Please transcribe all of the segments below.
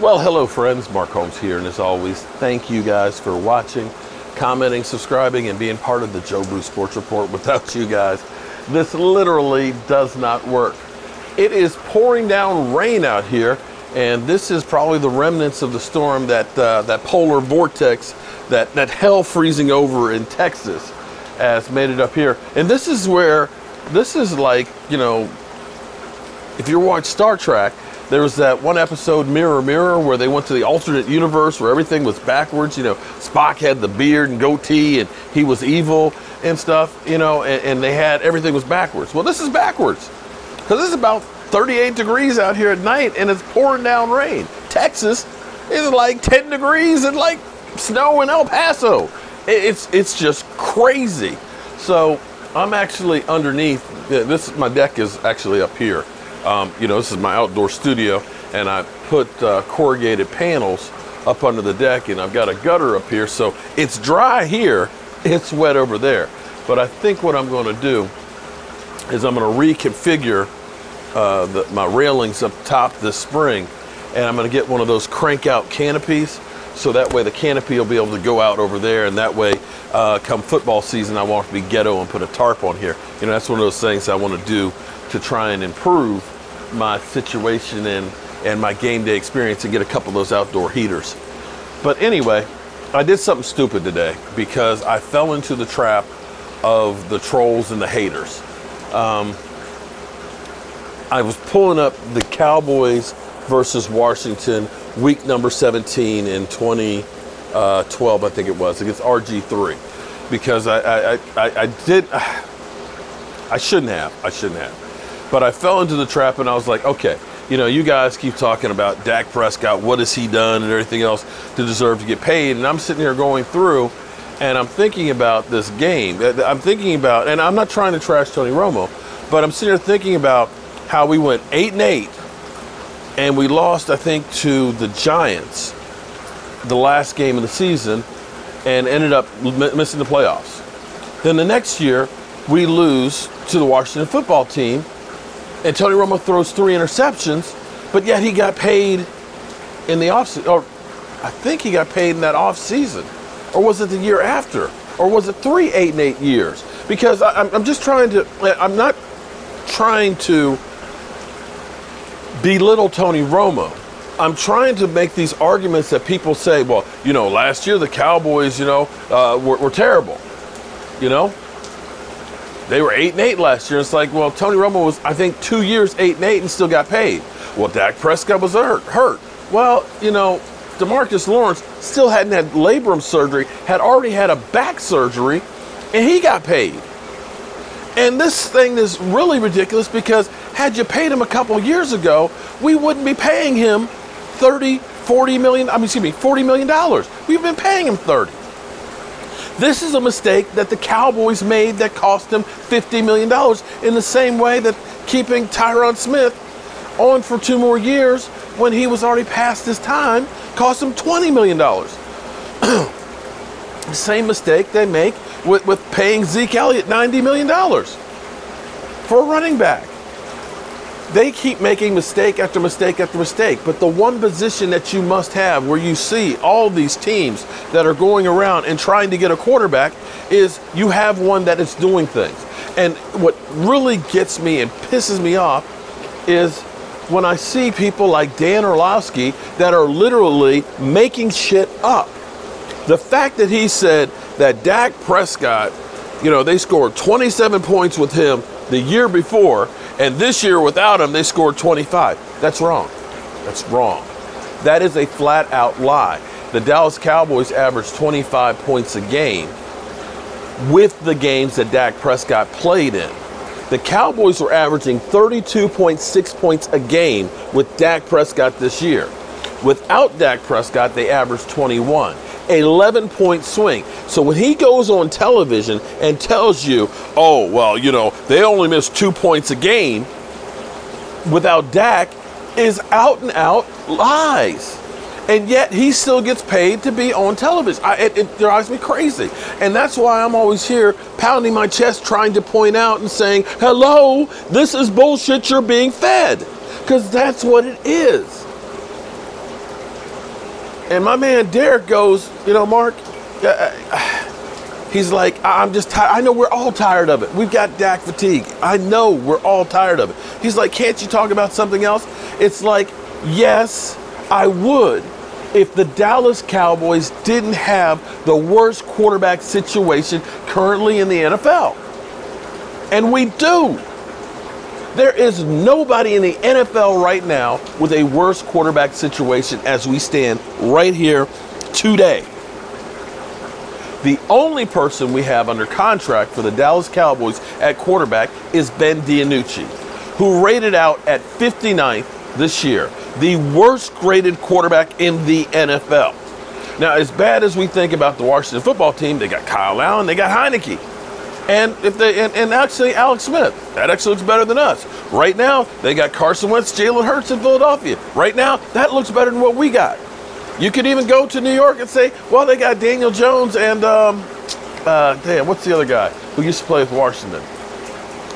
Well, hello, friends. Mark Holmes here, and as always, thank you guys for watching, commenting, subscribing, and being part of the Joe Blue Sports Report. Without you guys, this literally does not work. It is pouring down rain out here, and this is probably the remnants of the storm that uh, that polar vortex, that that hell freezing over in Texas, has made it up here. And this is where, this is like you know, if you watch Star Trek there was that one episode, Mirror Mirror, where they went to the alternate universe where everything was backwards. You know, Spock had the beard and goatee and he was evil and stuff, you know, and, and they had everything was backwards. Well, this is backwards because it's about 38 degrees out here at night and it's pouring down rain. Texas is like 10 degrees and like snow in El Paso. It's, it's just crazy. So I'm actually underneath, this, my deck is actually up here. Um, you know, this is my outdoor studio, and I put uh, corrugated panels up under the deck, and I've got a gutter up here, so it's dry here, it's wet over there. But I think what I'm going to do is I'm going to reconfigure uh, the, my railings up top this spring, and I'm going to get one of those crank out canopies, so that way the canopy will be able to go out over there, and that way, uh, come football season, I won't be ghetto and put a tarp on here. You know, that's one of those things I want to do to try and improve my situation and, and my game day experience and get a couple of those outdoor heaters. But anyway, I did something stupid today because I fell into the trap of the trolls and the haters. Um, I was pulling up the Cowboys versus Washington week number 17 in 2012, I think it was, against RG3. Because I, I, I, I did, I shouldn't have, I shouldn't have. But I fell into the trap and I was like, okay, you know, you guys keep talking about Dak Prescott, what has he done and everything else to deserve to get paid. And I'm sitting here going through and I'm thinking about this game. Uh, I'm thinking about, and I'm not trying to trash Tony Romo, but I'm sitting here thinking about how we went eight and eight and we lost, I think, to the Giants the last game of the season and ended up missing the playoffs. Then the next year, we lose to the Washington football team and Tony Romo throws three interceptions, but yet he got paid in the off or I think he got paid in that off season, or was it the year after, or was it three, eight, and eight years? Because I, I'm just trying to, I'm not trying to belittle Tony Romo. I'm trying to make these arguments that people say, well, you know, last year the Cowboys, you know, uh, were, were terrible. You know, they were eight and eight last year. It's like, well, Tony Romo was, I think, two years eight and eight and still got paid. Well, Dak Prescott was hurt. Hurt. Well, you know, DeMarcus Lawrence still hadn't had labrum surgery, had already had a back surgery, and he got paid. And this thing is really ridiculous because had you paid him a couple years ago, we wouldn't be paying him 30, 40 million, I mean, excuse me, 40 million dollars. We've been paying him 30. This is a mistake that the Cowboys made that cost them $50 million in the same way that keeping Tyron Smith on for two more years when he was already past his time cost them $20 million. The same mistake they make with, with paying Zeke Elliott $90 million for a running back they keep making mistake after mistake after mistake. But the one position that you must have where you see all these teams that are going around and trying to get a quarterback is you have one that is doing things. And what really gets me and pisses me off is when I see people like Dan Orlovsky that are literally making shit up. The fact that he said that Dak Prescott, you know, they scored 27 points with him the year before and this year, without him, they scored 25. That's wrong. That's wrong. That is a flat out lie. The Dallas Cowboys averaged 25 points a game with the games that Dak Prescott played in. The Cowboys were averaging 32.6 points a game with Dak Prescott this year. Without Dak Prescott, they averaged 21. 11 point swing. So when he goes on television and tells you, oh, well, you know, they only missed two points a game without Dak, is out and out lies. And yet he still gets paid to be on television. I, it, it drives me crazy. And that's why I'm always here pounding my chest trying to point out and saying, hello, this is bullshit you're being fed. Because that's what it is. And my man Derek goes, you know, Mark, uh, uh, he's like, I'm just tired. I know we're all tired of it. We've got Dak fatigue. I know we're all tired of it. He's like, can't you talk about something else? It's like, yes, I would if the Dallas Cowboys didn't have the worst quarterback situation currently in the NFL. And we do. There is nobody in the NFL right now with a worse quarterback situation as we stand right here today. The only person we have under contract for the Dallas Cowboys at quarterback is Ben DiNucci, who rated out at 59th this year, the worst graded quarterback in the NFL. Now, as bad as we think about the Washington football team, they got Kyle Allen, they got Heinicke. And if they and, and, actually Alex Smith, that actually looks better than us. Right now, they got Carson Wentz, Jalen Hurts in Philadelphia. Right now, that looks better than what we got. You could even go to New York and say, well, they got Daniel Jones and um, uh, damn, what's the other guy who used to play with Washington?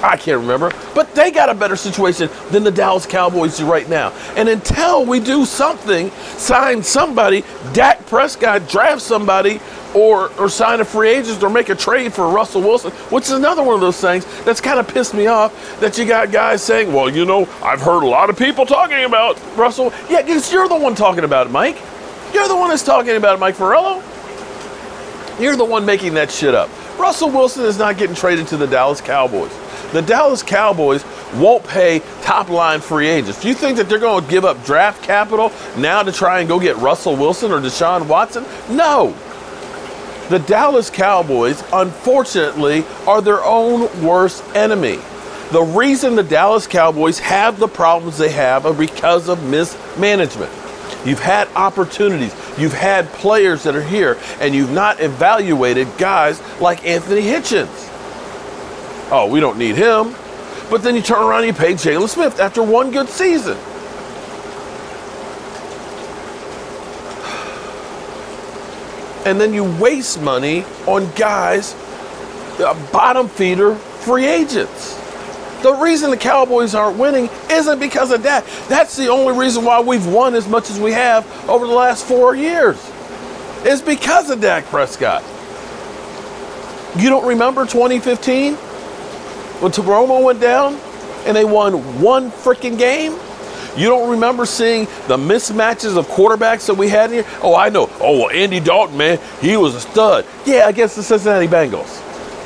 I can't remember, but they got a better situation than the Dallas Cowboys do right now. And until we do something, sign somebody, Dak Prescott draft somebody or or sign a free agent or make a trade for Russell Wilson, which is another one of those things that's kind of pissed me off. That you got guys saying, "Well, you know, I've heard a lot of people talking about Russell." Yeah, because you're the one talking about it, Mike. You're the one that's talking about it, Mike Florio. You're the one making that shit up. Russell Wilson is not getting traded to the Dallas Cowboys. The Dallas Cowboys won't pay top line free agents. Do you think that they're going to give up draft capital now to try and go get Russell Wilson or Deshaun Watson? No. The Dallas Cowboys, unfortunately, are their own worst enemy. The reason the Dallas Cowboys have the problems they have are because of mismanagement. You've had opportunities. You've had players that are here, and you've not evaluated guys like Anthony Hitchens. Oh, we don't need him. But then you turn around and you pay Jaylon Smith after one good season. and then you waste money on guys, uh, bottom feeder free agents. The reason the Cowboys aren't winning isn't because of that. That's the only reason why we've won as much as we have over the last four years. Is because of Dak Prescott. You don't remember 2015 when Romo went down and they won one freaking game? You don't remember seeing the mismatches of quarterbacks that we had here? Oh, I know. Oh, well, Andy Dalton, man, he was a stud. Yeah, against the Cincinnati Bengals.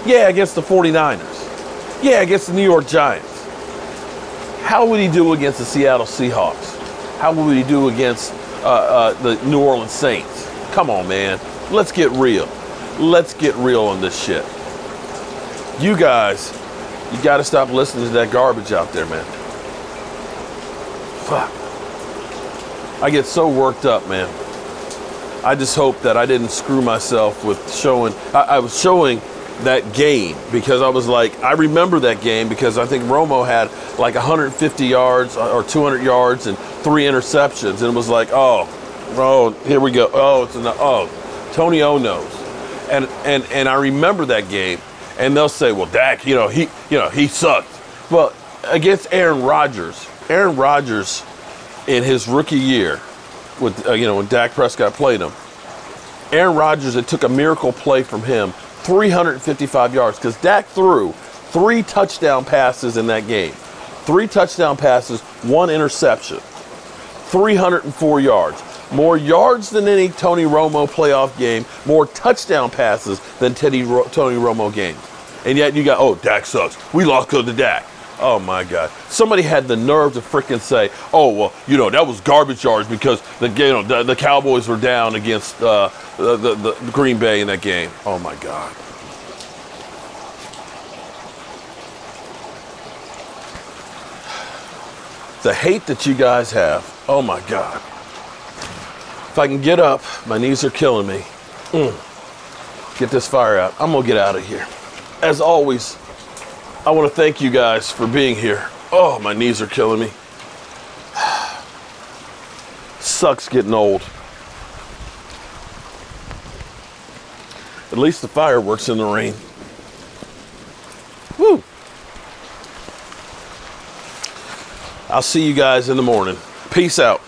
Yeah, against the 49ers. Yeah, against the New York Giants. How would he do against the Seattle Seahawks? How would he do against uh, uh, the New Orleans Saints? Come on, man. Let's get real. Let's get real on this shit. You guys, you got to stop listening to that garbage out there, man. Fuck. I get so worked up, man. I just hope that I didn't screw myself with showing. I, I, was showing that game because I was like, I remember that game because I think Romo had like 150 yards or 200 yards and three interceptions, and it was like, oh, oh, here we go. Oh, it's enough. Oh, Tony O knows, and and and I remember that game, and they'll say, well, Dak, you know, he, you know, he sucked. Well, against Aaron Rodgers, Aaron Rodgers in his rookie year, with uh, you know when Dak Prescott played him, Aaron Rodgers it took a miracle play from him, 355 yards because Dak threw three touchdown passes in that game, three touchdown passes, one interception, 304 yards. More yards than any Tony Romo playoff game, more touchdown passes than Teddy Ro- Tony Romo games. And yet you got, oh, Dak sucks. We lost because of Dak. Oh my God! Somebody had the nerve to freaking say, "Oh well, you know that was garbage yards because the you know the, the Cowboys were down against uh, the, the, the Green Bay in that game." Oh my God! The hate that you guys have. Oh my God! If I can get up, my knees are killing me. Mm. Get this fire out. I'm gonna get out of here. As always. I want to thank you guys for being here. Oh, my knees are killing me. Sucks getting old. At least the fireworks in the rain. Woo! I'll see you guys in the morning. Peace out.